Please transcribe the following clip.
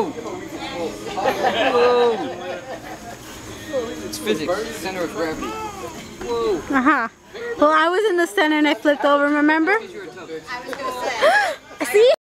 Whoa! Whoa! It's physics, center of gravity. Whoa! Uh huh. Well, I was in the center and I flipped over, remember? I was gonna say. See?